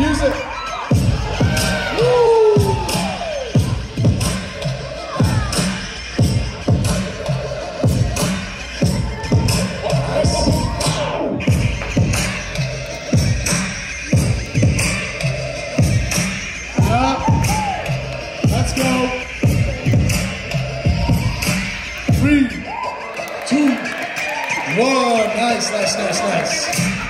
Music. Three, two, one. Nice, nice, nice, nice.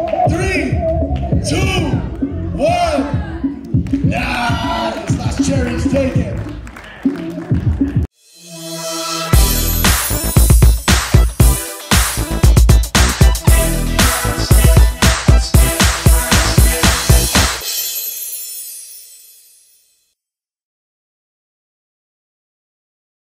Last cherry's taken.